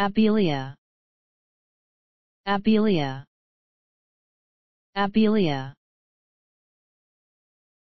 Abelia. Abelia. Abelia.